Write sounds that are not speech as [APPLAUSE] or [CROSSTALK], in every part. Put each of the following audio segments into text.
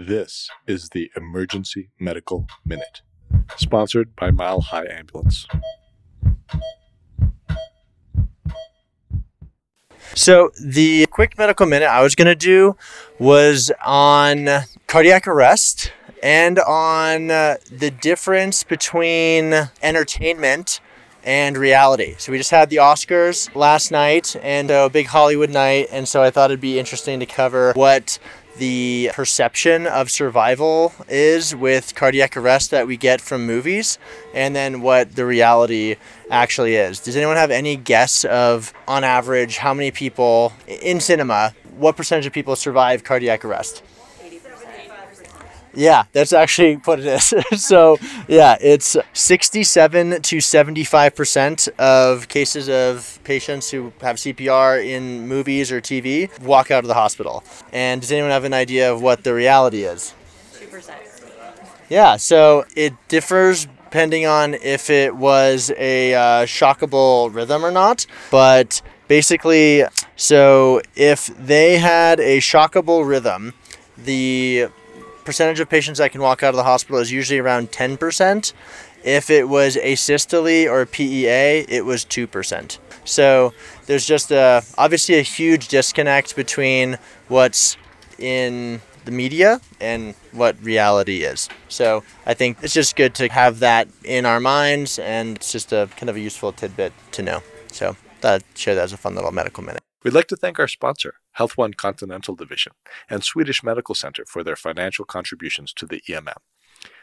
This is the Emergency Medical Minute, sponsored by Mile High Ambulance. So, the quick medical minute I was going to do was on cardiac arrest and on uh, the difference between entertainment and reality. So, we just had the Oscars last night and a big Hollywood night, and so I thought it'd be interesting to cover what the perception of survival is with cardiac arrest that we get from movies and then what the reality actually is. Does anyone have any guess of, on average, how many people in cinema, what percentage of people survive cardiac arrest? Yeah, that's actually [LAUGHS] what it is. [LAUGHS] so, yeah, it's 67 to 75% of cases of patients who have CPR in movies or TV walk out of the hospital. And does anyone have an idea of what the reality is? 2%. Yeah, so it differs depending on if it was a uh, shockable rhythm or not. But basically, so if they had a shockable rhythm, the percentage of patients that can walk out of the hospital is usually around 10%. If it was asystole or a PEA, it was 2%. So there's just a, obviously a huge disconnect between what's in the media and what reality is. So I think it's just good to have that in our minds and it's just a kind of a useful tidbit to know. So I'd share that as a fun little medical minute. We'd like to thank our sponsor, Health One Continental Division, and Swedish Medical Center for their financial contributions to the EMM.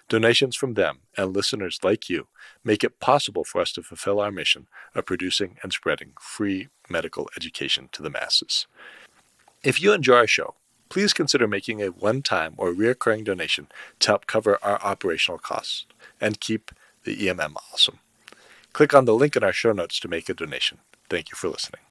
Donations from them and listeners like you make it possible for us to fulfill our mission of producing and spreading free medical education to the masses. If you enjoy our show, please consider making a one time or recurring donation to help cover our operational costs and keep the EMM awesome. Click on the link in our show notes to make a donation. Thank you for listening.